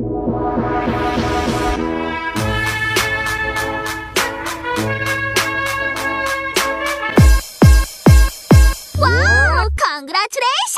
Wow! Congratulations!